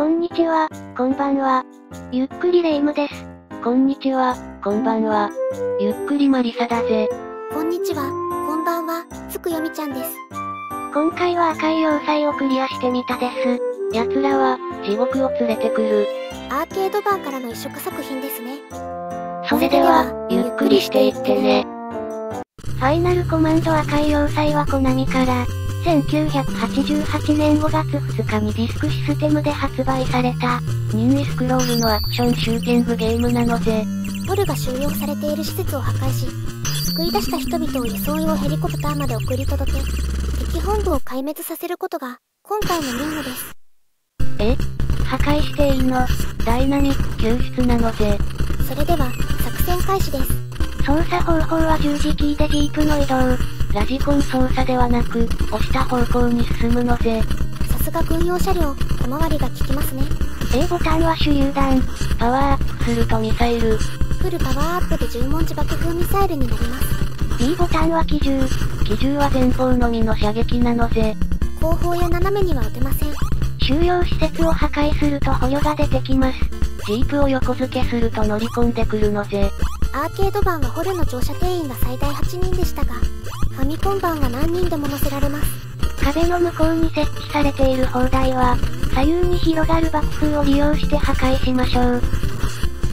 こんにちは、こんばんは。ゆっくりレ夢ムです。こんにちは、こんばんは。ゆっくりマリサだぜ。こんにちは、こんばんは、つくよみちゃんです。今回は赤い要塞をクリアしてみたです。奴らは、地獄を連れてくる。アーケード版からの移植作品ですね。それでは、ゆっくりしていってね。ファイナルコマンド赤い要塞はコナミから、1988年5月2日にディスクシステムで発売された、任意スクロールのアクションシューティングゲームなのぜ。ポルが収容されている施設を破壊し、救い出した人々を輸送用ヘリコプターまで送り届け、敵本部を壊滅させることが、今回の任務です。え？破壊していいの？ダイナミック救出なのぜ。それでは、作戦開始です。操作方法は十字キーでジープの移動。ラジコン操作ではなく、押した方向に進むのぜ。さすが軍用車両、小回りが効きますね。A ボタンは手榴弾。パワーアップするとミサイル。フルパワーアップで十文字爆風ミサイルになります。B ボタンは機銃。機銃は前方のみの射撃なのぜ。後方や斜めには撃てません。収容施設を破壊すると捕虜が出てきます。ジープを横付けすると乗り込んでくるのぜ。アーケード版はホルの乗車定員が最大8人でしたが、ファミコン版は何人でも乗せられます。壁の向こうに設置されている砲台は、左右に広がる爆風を利用して破壊しましょう。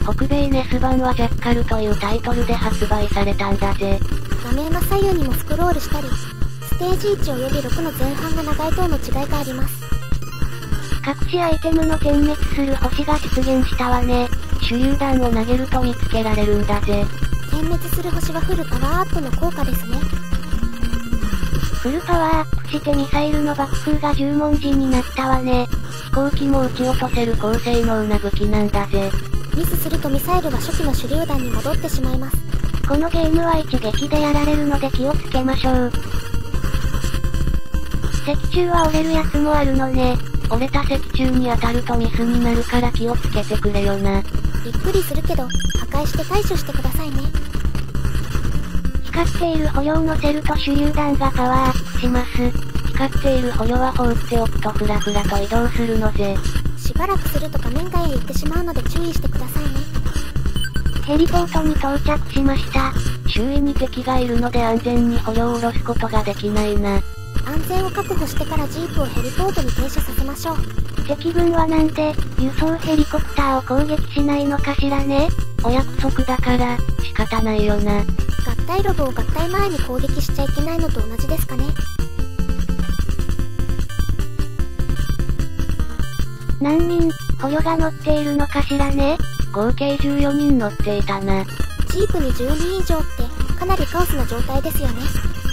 北米ネス版はジャッカルというタイトルで発売されたんだぜ。画面の左右にもスクロールしたり、ステージ1及び6の前半が長い等の違いがあります。隠しアイテムの点滅する星が出現したわね。手榴弾を投げると見つけられるんだぜ。点滅する星はフルパワーアップの効果ですね。フルパワーアップしてミサイルの爆風が十文字になったわね。飛行機も撃ち落とせる高性能な武器なんだぜ。ミスするとミサイルが初期の手榴弾に戻ってしまいます。このゲームは一撃でやられるので気をつけましょう。石柱は折れるやつもあるのね。折れた石柱に当たるとミスになるから気をつけてくれよな。びっくりするけど、破壊して対処してくださいね。光っている捕虜を乗せると手榴弾がパワーアップします。光っている捕虜は放っておくとフラフラと移動するのぜ。しばらくすると画面外へ行ってしまうので注意してくださいね。ヘリポートに到着しました。周囲に敵がいるので安全に捕虜を下ろすことができないな。安全を確保してからジープをヘリポートに停車させましょう。敵軍はなんで、輸送ヘリコプターを攻撃しないのかしらねお約束だから、仕方ないよな。合体ロボを合体前に攻撃しちゃいけないのと同じですかね。何人、捕虜が乗っているのかしらね？合計14人乗っていたな。ジープに10人以上って、かなりカオスな状態ですよね。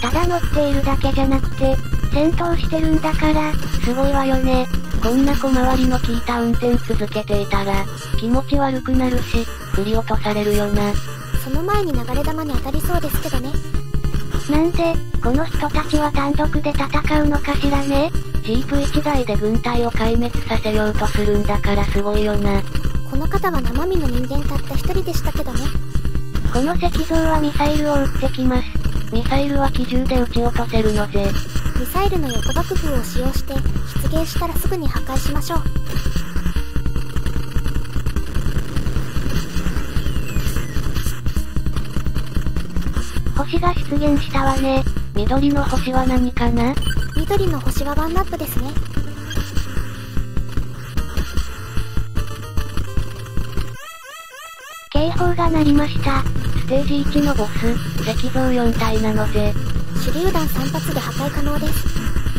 ただ乗っているだけじゃなくて、戦闘してるんだから、すごいわよね。こんな小回りの効いた運転続けていたら、気持ち悪くなるし、振り落とされるよな。その前に流れ弾に当たりそうですけどね。なんで、この人たちは単独で戦うのかしらねジープ1台で軍隊を壊滅させようとするんだからすごいよな。この方は生身の人間たった一人でしたけどね。この石像はミサイルを撃ってきます。ミサイルは機銃で撃ち落とせるのぜ。ミサイルの横爆風を使用して、出現したらすぐに破壊しましょう。星が出現したわね。緑の星は何かな？緑の星はワンナップですね。警報が鳴りました。ステージ1のボス、石像4体なのぜ。手榴弾3発で破壊可能です。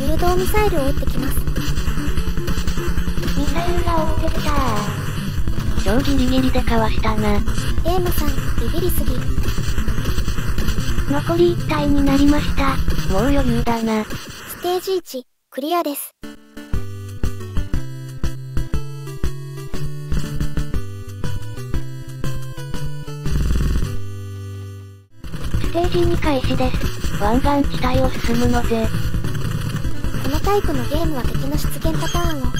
誘導ミサイルを撃ってきます。ミサイルが追ってきた超ギリギリでかわしたな。エームさん、ビビりすぎ。残り1体になりました。もう余裕だな。ステージ1、クリアです。ステージ2開始です。湾岸地帯を進むのぜ。このタイプのゲームは敵の出現パターンを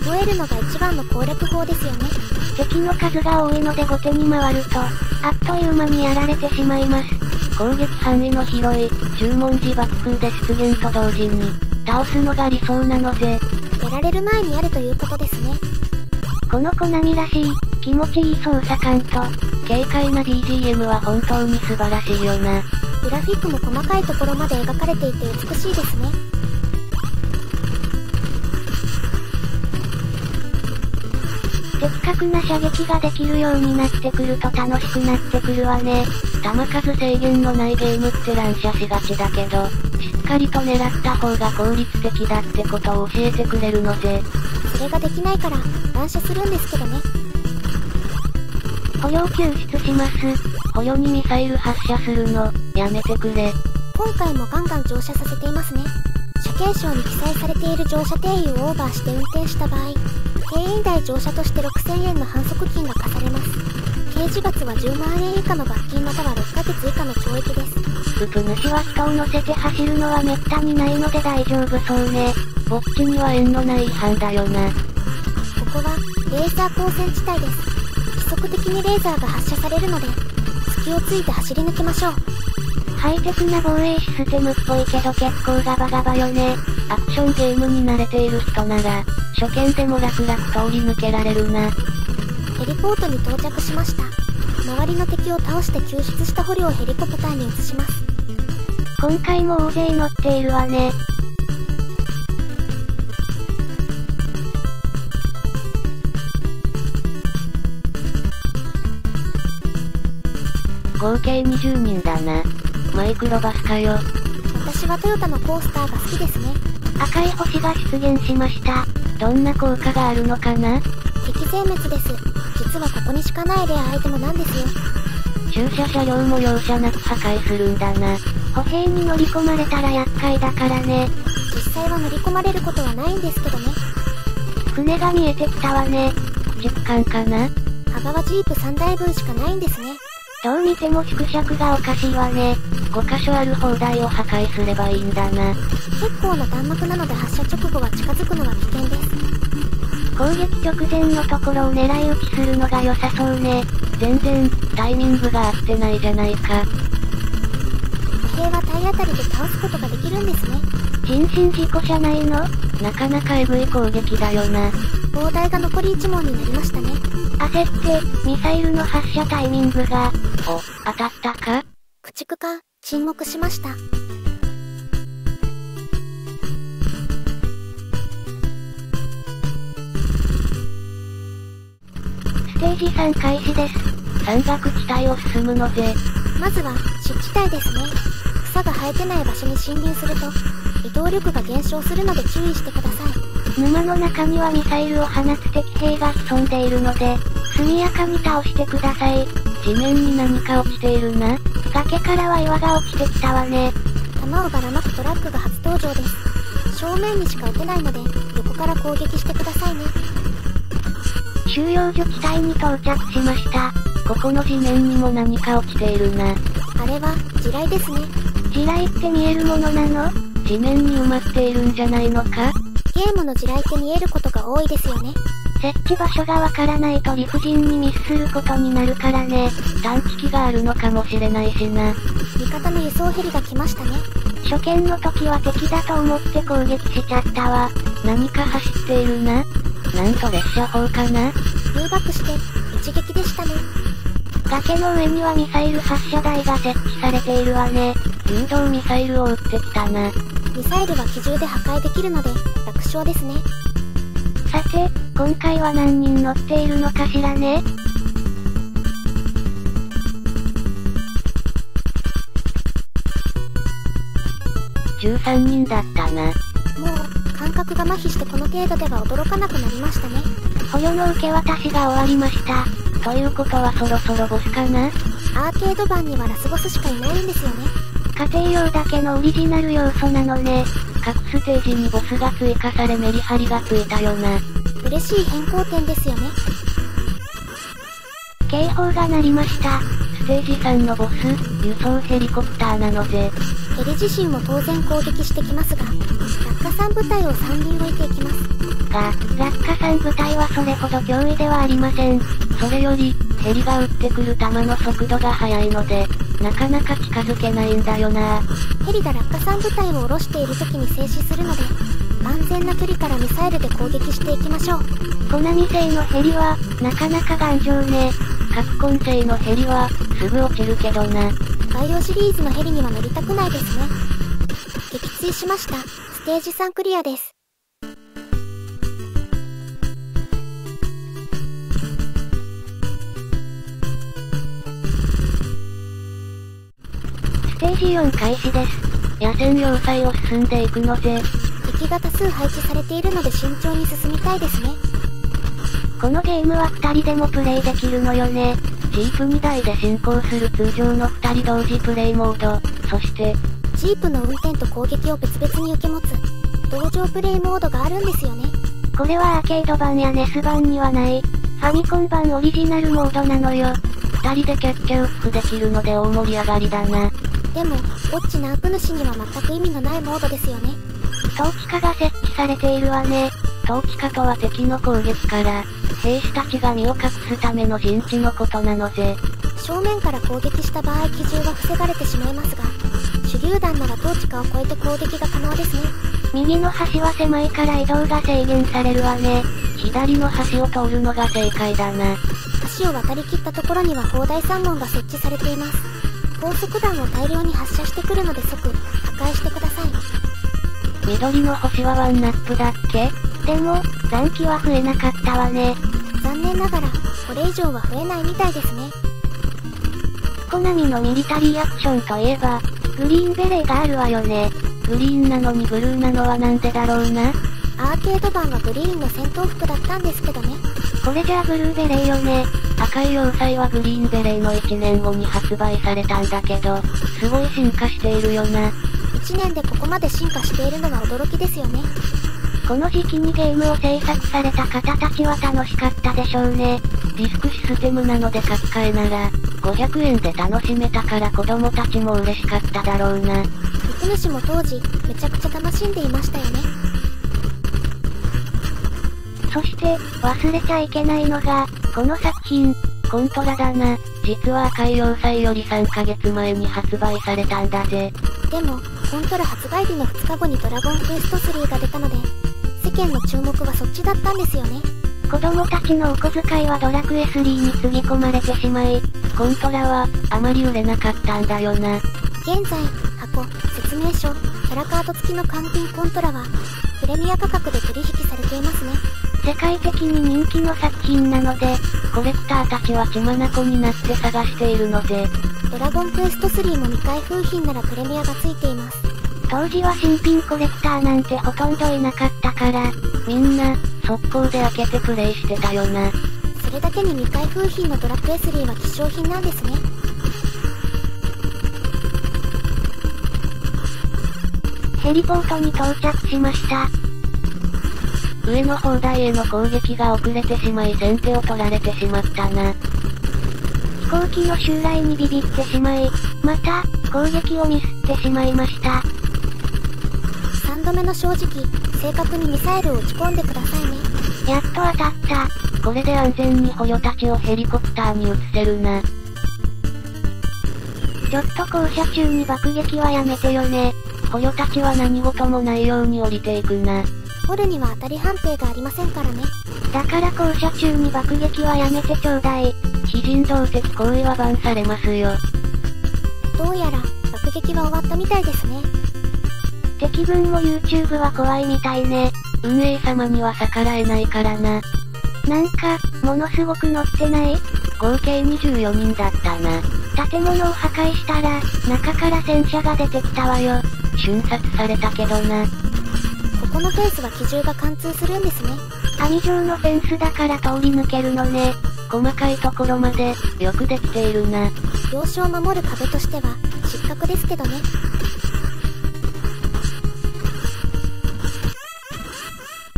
覚えるのが一番の攻略法ですよね。敵の数が多いので後手に回ると、あっという間にやられてしまいます。攻撃範囲の広い、十文字爆風で出現と同時に、倒すのが理想なのぜ。やられる前にやるということですね。このコナミらしい、気持ちいい操作感と、軽快な BGM は本当に素晴らしいよな。グラフィックも細かいところまで描かれていて美しいですね。的確な射撃ができるようになってくると楽しくなってくるわね。弾数制限のないゲームって乱射しがちだけど、しっかりと狙った方が効率的だってことを教えてくれるのぜ。それができないから、乱射するんですけどね。捕虜救出します。捕虜にミサイル発射するの、やめてくれ。今回もガンガン乗車させていますね。車検証に記載されている乗車定油をオーバーして運転した場合、定員台乗車として6000円の反則金が課されます。刑事罰は10万円以下の罰金または6ヶ月以下の懲役です。ププ主は人を乗せて走るのは滅多にないので大丈夫そうね。ぼっちには縁のない違反だよな。ここは、レーザー光線地帯です。規則的にレーザーが発射されるので、隙をついて走り抜けましょう。ハイテクな防衛システムっぽいけど結構ガバガバよね。アクションゲームに慣れている人なら、初見でも楽々通り抜けられるな。ヘリポートに到着しました。周りの敵を倒して救出した捕虜をヘリコプターに移します。今回も大勢乗っているわね。合計20人だな。マイクロバスかよ。私はトヨタのコースターが好きですね。赤い星が出現しました。どんな効果があるのかな？敵全滅です。実はここにしかないレアアイテムなんですよ。駐車車両も容赦なく破壊するんだな。歩兵に乗り込まれたら厄介だからね。実際は乗り込まれることはないんですけどね。船が見えてきたわね。駆逐艦かな幅はジープ3台分しかないんですね。どう見ても縮尺がおかしいわね。5箇所ある砲台を破壊すればいいんだな。結構な弾幕なので発射直後は近づくのは危険です。攻撃直前のところを狙い撃ちするのが良さそうね。全然、タイミングが合ってないじゃないか。歩兵は体当たりで倒すことができるんですね。人身事故じゃないの？なかなかエグい攻撃だよな。砲台が残り1問になりましたね。焦って、ミサイルの発射タイミングが、お、当たったか？駆逐か、沈黙しました。ステージ3開始です。山岳地帯を進むので。まずは、湿地帯ですね。草が生えてない場所に侵入すると、移動力が減少するので注意してください。沼の中にはミサイルを放つ敵兵が潜んでいるので、速やかに倒してください。地面に何か落ちているな。崖からは岩が落ちてきたわね。弾をばらまくトラックが初登場です。正面にしか撃てないので、横から攻撃してくださいね。収容所地帯に到着しました。ここの地面にも何か落ちているな。あれは、地雷ですね。地雷って見えるものなの？地面に埋まっているんじゃないのか？ゲームの地雷って見えることが多いですよね。設置場所がわからないと理不尽にミスすることになるからね。探知機があるのかもしれないしな。味方の輸送ヘリが来ましたね。初見の時は敵だと思って攻撃しちゃったわ。何か走っているな。なんと列車砲かな？誘爆して、一撃でしたね。崖の上にはミサイル発射台が設置されているわね。誘導ミサイルを撃ってきたな。ミサイルは機銃で破壊できるので、楽勝ですね。さて、今回は何人乗っているのかしらね？13人だったな。覚が麻痺してこの程度では驚かなくなりましたね。捕虜の受け渡しが終わりました。ということはそろそろボスかな？アーケード版にはラスボスしかいないんですよね。家庭用だけのオリジナル要素なのね。各ステージにボスが追加されメリハリがついたよな。嬉しい変更点ですよね。警報が鳴りました。ステージ3のボス、輸送ヘリコプターなので。ヘリ自身も当然攻撃してきますが、落下3部隊を3人置いていきます。が、落下3部隊はそれほど脅威ではありません。それより、ヘリが撃ってくる弾の速度が速いので、なかなか近づけないんだよなヘリが落下3部隊を下ろしている時に静止するので、安全な距離からミサイルで攻撃していきましょう。コナミ製のヘリは、なかなか頑丈ね。カプコン製のヘリは、すぐ落ちるけどな。バイオシリーズのヘリには乗りたくないですね。撃墜しました。ステージ3クリアです。ステージ4開始です。野戦要塞を進んでいくのぜ。敵が多数配置されているので慎重に進みたいですね。このゲームは2人でもプレイできるのよね。ジープ2台で進行する通常の2人同時プレイモード、そして、ジープの運転と攻撃を別々に受け持つ、同乗プレイモードがあるんですよね。これはアーケード版やネス版にはない、ファミコン版オリジナルモードなのよ。2人でキャッキャウできるので大盛り上がりだな。でも、ウォッチナープ主には全く意味のないモードですよね。統治下が設置されているわね。統治下とは敵の攻撃から、兵士たちが身を隠すための陣地のことなのぜ。正面から攻撃した場合機銃は防がれてしまいますが、手榴弾なら統治下を越えて攻撃が可能ですね。右の端は狭いから移動が制限されるわね。左の端を通るのが正解だな。橋を渡りきったところには砲台3門が設置されています。高速弾を大量に発射してくるので即、破壊してください。緑の星はワンナップだっけ？でも、残機は増えなかったわね。残念ながら、これ以上は増えないみたいですね。コナミのミリタリーアクションといえば、グリーンベレーがあるわよね。グリーンなのにブルーなのはなんでだろうな。アーケード版はグリーンの戦闘服だったんですけどね。これじゃあブルーベレーよね。赤い要塞はグリーンベレーの1年後に発売されたんだけど、すごい進化しているよな。1年でここまで進化しているのは驚きですよね。この時期にゲームを制作された方たちは楽しかったでしょうね。ディスクシステムなので書き換えなら、500円で楽しめたから子供たちも嬉しかっただろうな。持主も当時、めちゃくちゃ楽しんでいましたよね。そして、忘れちゃいけないのが、この作品、コントラだな。実は赤い要塞より3ヶ月前に発売されたんだぜ。でも、コントラ発売日の2日後にドラゴンクエスト3が出たので、世間の注目はそっちだったんですよね。子供たちのお小遣いはドラクエ3につぎ込まれてしまい、コントラは、あまり売れなかったんだよな。現在、箱、説明書、キャラカード付きの換金コントラは、プレミア価格で取引されていますね。世界的に人気の作品なので、コレクターたちは血眼になって探しているので、ドラゴンクエスト3も未開封品ならプレミアが付いています。当時は新品コレクターなんてほとんどいなかったから、みんな、速攻で開けてプレイしてたよな。それだけに未開封品のドラクエ3は希少品なんですね。ヘリポートに到着しました。上の砲台への攻撃が遅れてしまい先手を取られてしまったな。飛行機の襲来にビビってしまい、また、攻撃をミスってしまいました。3度目の正直、正確にミサイルを撃ち込んでくださいね。やっと当たった。これで安全に捕虜たちをヘリコプターに移せるな。ちょっと降車中に爆撃はやめてよね。捕虜たちは何事もないように降りていくな。ホルには当たり判定がありませんからね。だから降車中に爆撃はやめてちょうだい。非人道的行為はバンされますよ。どうやら、爆撃は終わったみたいですね。敵軍も YouTube は怖いみたいね。運営様には逆らえないからな。なんか、ものすごく乗ってない？合計24人だったな。建物を破壊したら、中から戦車が出てきたわよ。瞬殺されたけどな。このフェンスは機銃が貫通するんですね。網状のフェンスだから通り抜けるのね。細かいところまで、よくできているな。要所を守る壁としては、失格ですけどね。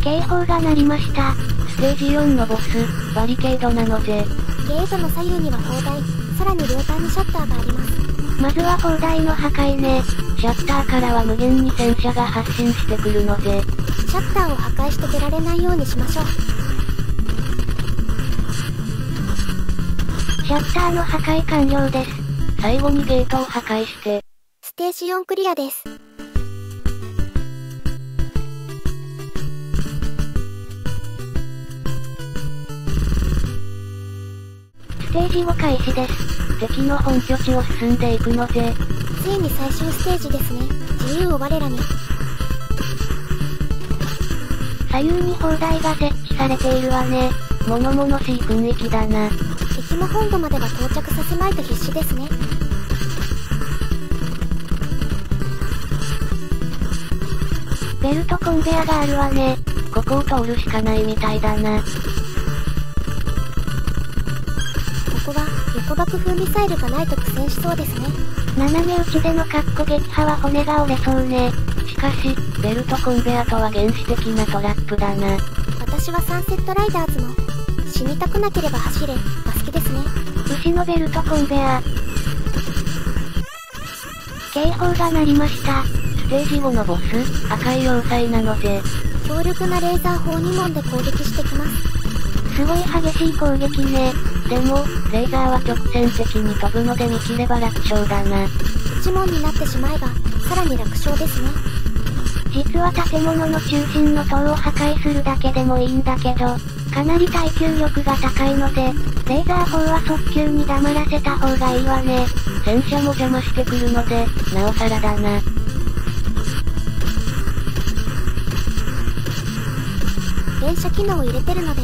警報が鳴りました。ステージ4のボス、バリケードなので。ゲートの左右には砲台、さらに両端にシャッターがあります。まずは砲台の破壊ね。シャッターからは無限に戦車が発進してくるので、シャッターを破壊して出られないようにしましょう。シャッターの破壊完了です。最後にゲートを破壊して、ステージ4クリアです。ージ5開始です。敵の本拠地を進んでいくのぜ。ついに最終ステージですね。自由を我らに。左右に砲台が設置されているわね。物々しい雰囲気だな。敵も本土までは到着させまいと必死ですね。ベルトコンベアがあるわね。ここを通るしかないみたいだな。爆風ミサイルがないと苦戦しそうですね。斜め打ちでのカッコ撃破は骨が折れそうね。しかし、ベルトコンベアとは原始的なトラップだな。私はサンセットライダーズの、死にたくなければ走れ、が好きですね。牛のベルトコンベア。警報が鳴りました。ステージ5のボス、赤い要塞なので、強力なレーザー砲2門で攻撃してきます。すごい激しい攻撃ね。でも、レーザーは直線的に飛ぶので見切れば楽勝だな。1門になってしまえば、さらに楽勝ですね。実は建物の中心の塔を破壊するだけでもいいんだけど、かなり耐久力が高いので、レーザー砲は速球に黙らせた方がいいわね。戦車も邪魔してくるので、なおさらだな。連射機能を入れてるので、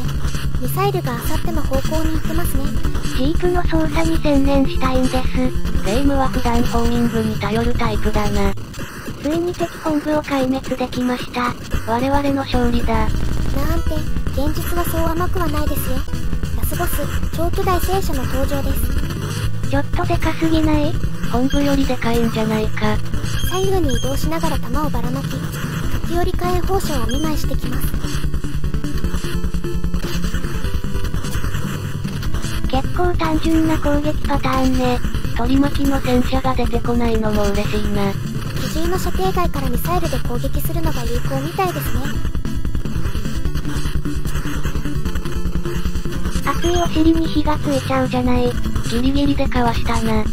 ミサイルがあさっての方向に行ってますね。ジープの操作に専念したいんです。レイムは普段ホーミングに頼るタイプだな。ついに敵本部を壊滅できました。我々の勝利だ。なんて、現実はそう甘くはないですよ。ラスボス、超巨大戦車の登場です。ちょっとでかすぎない？本部よりでかいんじゃないか。左右に移動しながら弾をばらまき、時折火炎放射を見舞いしてきます。構単純な攻撃パターンね。取り巻きの戦車が出てこないのも嬉しいな。機銃の射程外からミサイルで攻撃するのが有効みたいですね。熱いお尻に火がついちゃうじゃない。ギリギリでかわしたな。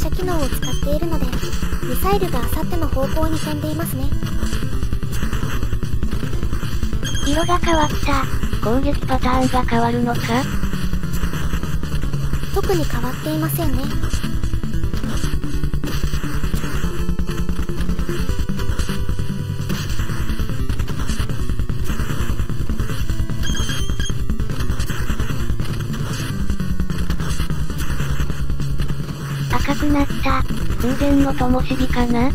射機能を使っているので、ミサイルがあさっての方向に飛んでいますね。色が変わった。攻撃パターンが変わるのか？特に変わっていませんね。赤くなった。空前の灯火かな？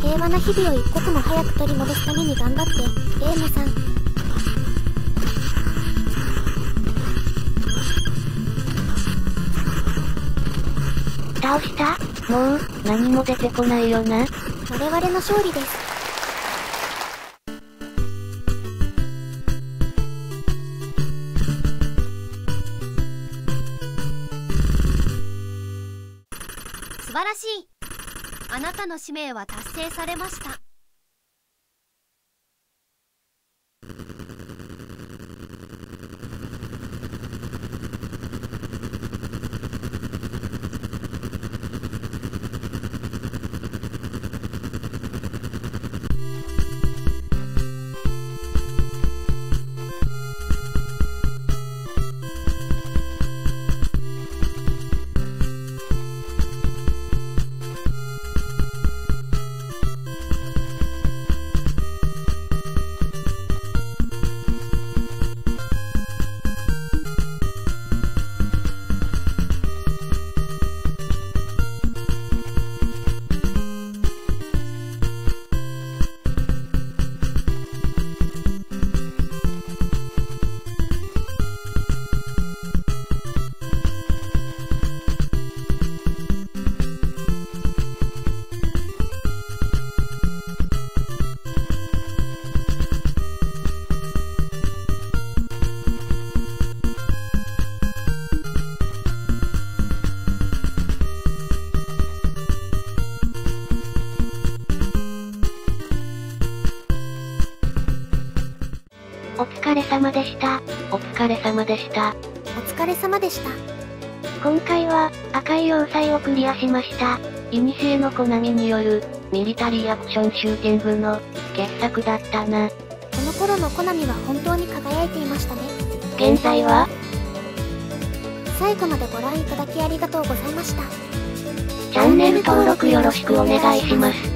平和な日々を一刻も早く取り戻すために頑張って、レームさん。倒した？もう、何も出てこないよな。我々の勝利です。晴らしい。あなたの使命は達成されました。様でした。お疲れ様でした。お疲れ様でした。今回は、赤い要塞をクリアしました。古のコナミによる、ミリタリーアクションシューティングの傑作だったな。この頃のコナミは本当に輝いていましたね。現在は？最後までご覧いただきありがとうございました。チャンネル登録よろしくお願いします。